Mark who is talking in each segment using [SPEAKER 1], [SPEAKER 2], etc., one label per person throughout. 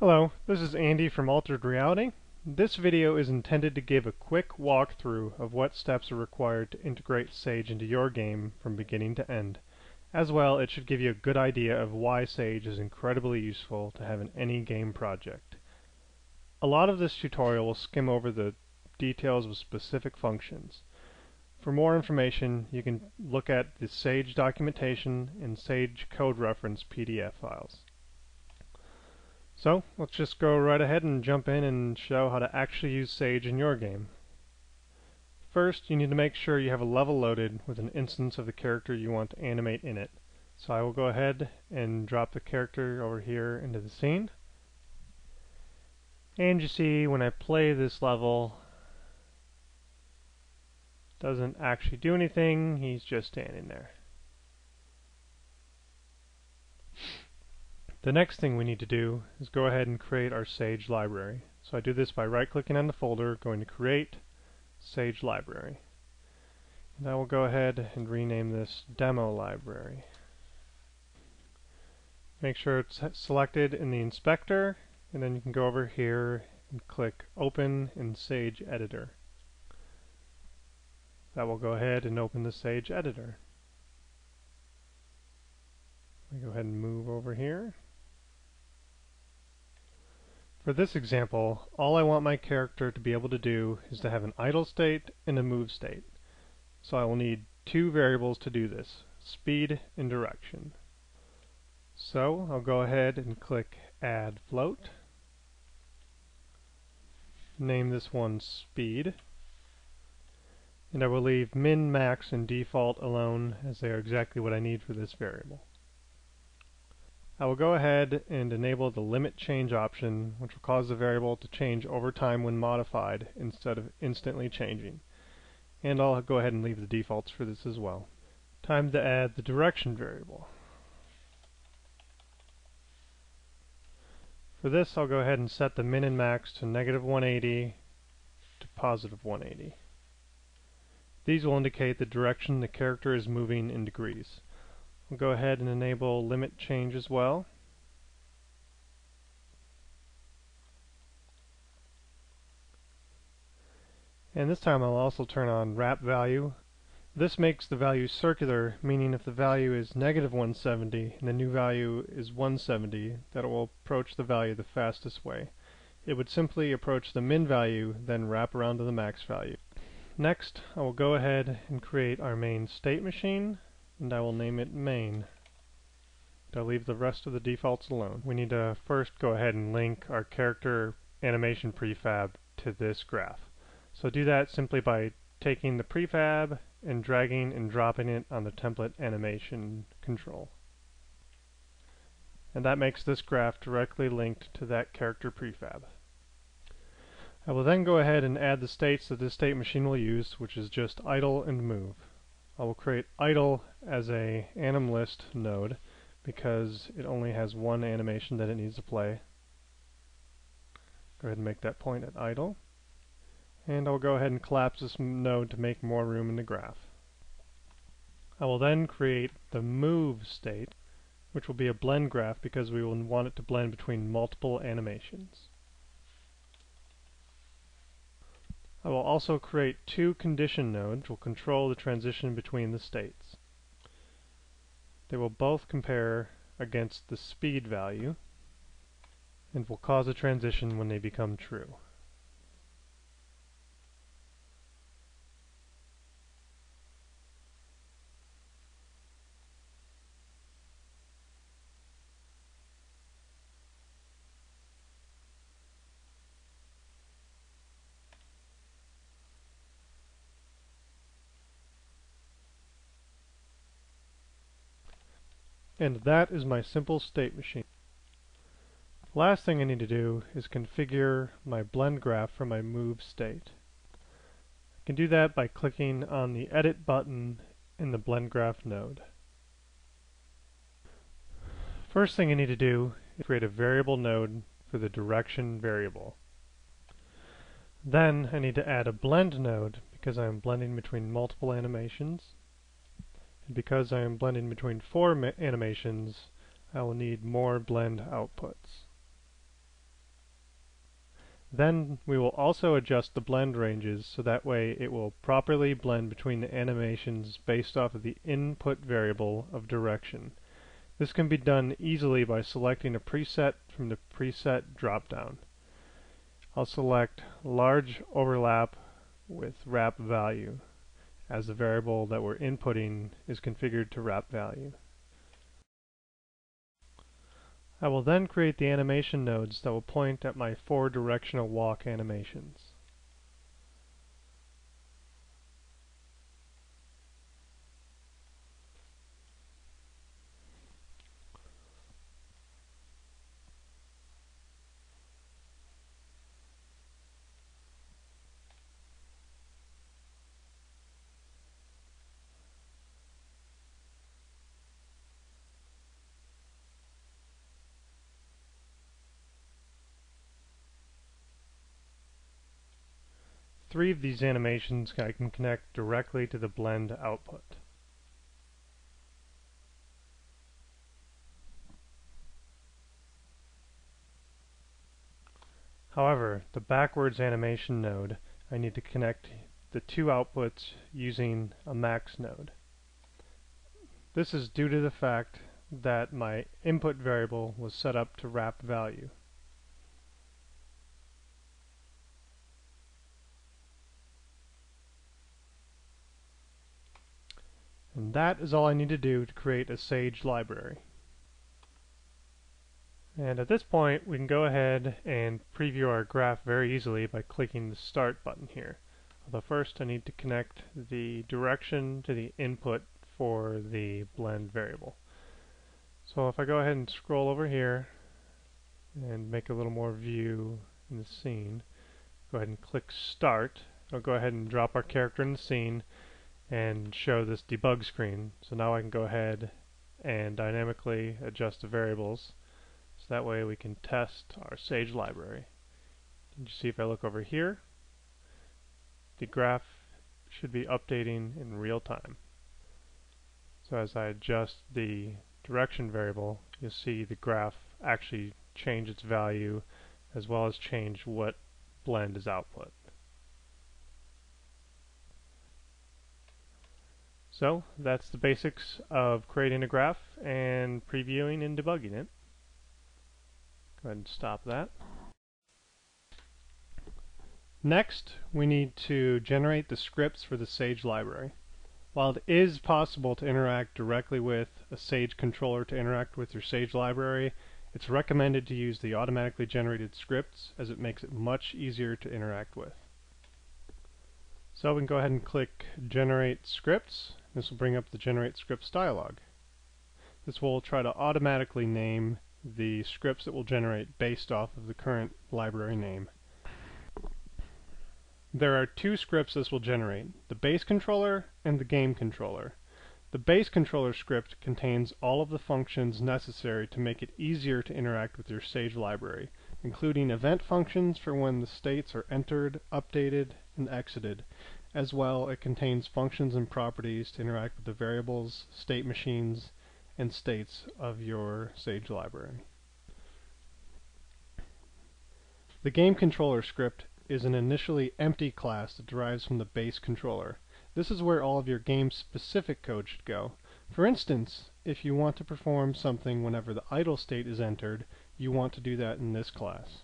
[SPEAKER 1] Hello, this is Andy from Altered Reality. This video is intended to give a quick walkthrough of what steps are required to integrate Sage into your game from beginning to end. As well, it should give you a good idea of why Sage is incredibly useful to have in any game project. A lot of this tutorial will skim over the details of specific functions. For more information, you can look at the Sage documentation and Sage code reference PDF files. So, let's just go right ahead and jump in and show how to actually use Sage in your game. First, you need to make sure you have a level loaded with an instance of the character you want to animate in it. So I will go ahead and drop the character over here into the scene. And you see when I play this level, doesn't actually do anything, he's just standing there. The next thing we need to do is go ahead and create our Sage library. So I do this by right-clicking on the folder, going to Create, Sage Library. And I will go ahead and rename this Demo Library. Make sure it's selected in the inspector, and then you can go over here and click Open in Sage Editor. That will go ahead and open the Sage Editor. We go ahead and move over here. For this example, all I want my character to be able to do is to have an idle state and a move state. So I will need two variables to do this, speed and direction. So I'll go ahead and click Add Float. Name this one Speed. And I will leave min, max, and default alone as they are exactly what I need for this variable. I will go ahead and enable the limit change option, which will cause the variable to change over time when modified instead of instantly changing. And I'll go ahead and leave the defaults for this as well. Time to add the direction variable. For this, I'll go ahead and set the min and max to negative 180 to positive 180. These will indicate the direction the character is moving in degrees. We'll go ahead and enable limit change as well. And this time I'll also turn on wrap value. This makes the value circular, meaning if the value is negative 170 and the new value is 170, that it will approach the value the fastest way. It would simply approach the min value, then wrap around to the max value. Next, I will go ahead and create our main state machine and I will name it main. I'll leave the rest of the defaults alone. We need to first go ahead and link our character animation prefab to this graph. So do that simply by taking the prefab and dragging and dropping it on the template animation control. And that makes this graph directly linked to that character prefab. I will then go ahead and add the states that this state machine will use, which is just idle and move. I will create idle as a anim list node because it only has one animation that it needs to play. Go ahead and make that point at idle. And I'll go ahead and collapse this node to make more room in the graph. I will then create the move state, which will be a blend graph because we will want it to blend between multiple animations. I will also create two condition nodes which will control the transition between the states. They will both compare against the speed value and will cause a transition when they become true. And that is my simple state machine. Last thing I need to do is configure my blend graph for my move state. I can do that by clicking on the Edit button in the blend graph node. First thing I need to do is create a variable node for the direction variable. Then I need to add a blend node because I'm blending between multiple animations because I am blending between four animations, I will need more blend outputs. Then we will also adjust the blend ranges so that way it will properly blend between the animations based off of the input variable of direction. This can be done easily by selecting a preset from the preset dropdown. I'll select large overlap with wrap value as the variable that we're inputting is configured to wrap value. I will then create the animation nodes that will point at my four directional walk animations. Three of these animations I can connect directly to the blend output. However, the backwards animation node, I need to connect the two outputs using a max node. This is due to the fact that my input variable was set up to wrap value. And that is all I need to do to create a Sage library. And at this point, we can go ahead and preview our graph very easily by clicking the Start button here. Although first I need to connect the direction to the input for the blend variable. So if I go ahead and scroll over here and make a little more view in the scene, go ahead and click Start. I'll go ahead and drop our character in the scene and show this debug screen. So now I can go ahead and dynamically adjust the variables so that way we can test our Sage library. You see if I look over here, the graph should be updating in real time. So as I adjust the direction variable, you'll see the graph actually change its value as well as change what blend is output. So that's the basics of creating a graph and previewing and debugging it. Go ahead and stop that. Next, we need to generate the scripts for the Sage library. While it is possible to interact directly with a Sage controller to interact with your Sage library, it's recommended to use the automatically generated scripts as it makes it much easier to interact with. So we can go ahead and click Generate Scripts this will bring up the Generate Scripts dialog. This will try to automatically name the scripts that will generate based off of the current library name. There are two scripts this will generate, the base controller and the game controller. The base controller script contains all of the functions necessary to make it easier to interact with your Sage library, including event functions for when the states are entered, updated, and exited, as well, it contains functions and properties to interact with the variables, state machines, and states of your Sage library. The game controller script is an initially empty class that derives from the base controller. This is where all of your game-specific code should go. For instance, if you want to perform something whenever the idle state is entered, you want to do that in this class.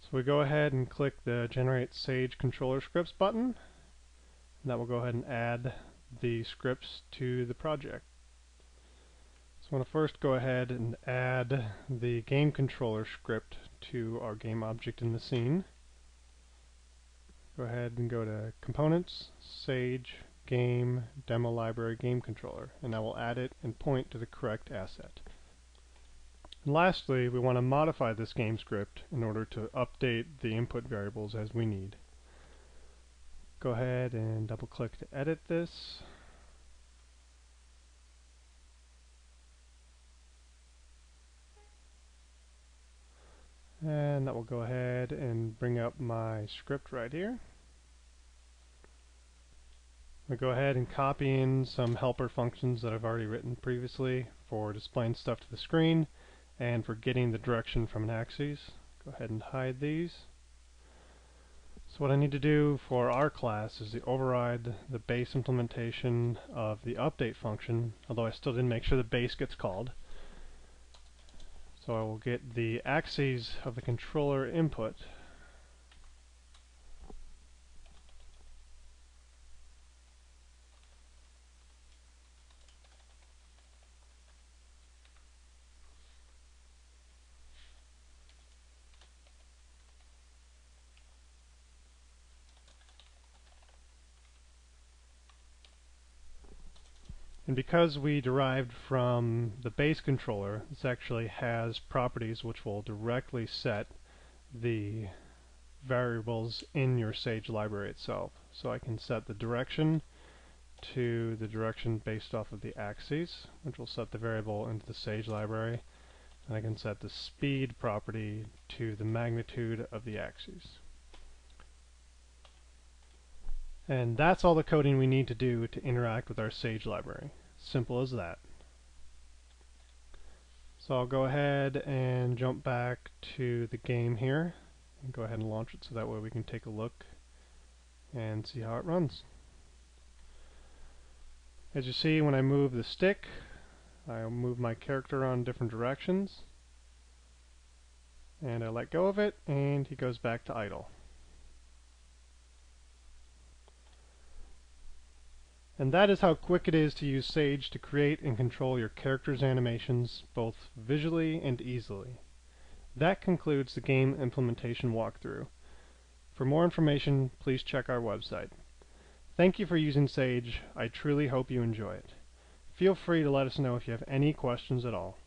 [SPEAKER 1] So we go ahead and click the Generate Sage Controller Scripts button, that will go ahead and add the scripts to the project. So I want to first go ahead and add the game controller script to our game object in the scene. Go ahead and go to Components, Sage, Game, Demo Library, Game Controller, and I will add it and point to the correct asset. And lastly, we want to modify this game script in order to update the input variables as we need go ahead and double click to edit this. And that will go ahead and bring up my script right here. I go ahead and copy in some helper functions that I've already written previously for displaying stuff to the screen and for getting the direction from an axis. Go ahead and hide these. So what I need to do for our class is to override the base implementation of the update function, although I still didn't make sure the base gets called. So I will get the axes of the controller input And because we derived from the base controller, this actually has properties which will directly set the variables in your Sage library itself. So I can set the direction to the direction based off of the axes, which will set the variable into the Sage library. And I can set the speed property to the magnitude of the axes. And that's all the coding we need to do to interact with our Sage library. Simple as that. So I'll go ahead and jump back to the game here and go ahead and launch it so that way we can take a look and see how it runs. As you see when I move the stick I'll move my character on different directions and I let go of it and he goes back to idle. And that is how quick it is to use Sage to create and control your character's animations both visually and easily. That concludes the game implementation walkthrough. For more information, please check our website. Thank you for using Sage. I truly hope you enjoy it. Feel free to let us know if you have any questions at all.